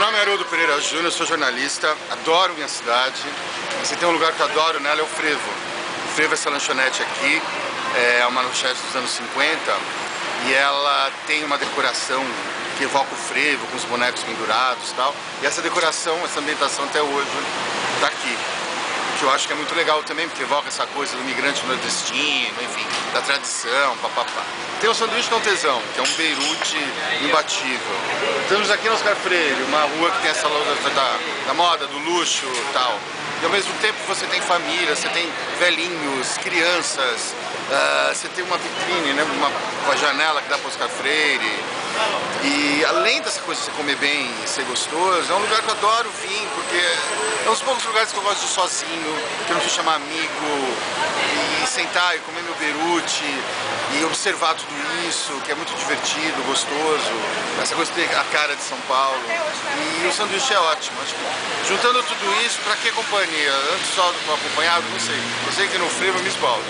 Meu nome é Haroldo Pereira Júnior, sou jornalista, adoro minha cidade. Se tem um lugar que eu adoro nela é o Frevo. O Frevo é essa lanchonete aqui, é uma lanchonete dos anos 50 e ela tem uma decoração que evoca o frevo, com os bonecos pendurados e tal. E essa decoração, essa ambientação até hoje está aqui que eu acho que é muito legal também, porque evoca essa coisa do migrante nordestino, enfim, da tradição, papapá. Tem o sanduíche com tesão, que é um beirute imbatível. Estamos aqui no Oscar Freire, uma rua que tem essa loja da, da moda, do luxo e tal. E ao mesmo tempo você tem família, você tem velhinhos, crianças, uh, você tem uma vitrine, né, uma, uma janela que dá para Oscar Freire. E além dessa coisa de você comer bem e ser gostoso, é um lugar que eu adoro vir, porque é um dos poucos lugares que eu gosto de ir sozinho, que eu não preciso chamar amigo, e sentar e comer meu berute, e observar tudo isso, que é muito divertido, gostoso, essa coisa de ter a cara de São Paulo. E o sanduíche é ótimo. Acho que, juntando tudo isso, para que companhia? Antes só do acompanhado, não sei. Eu sei que no frevo eu me esbaldo.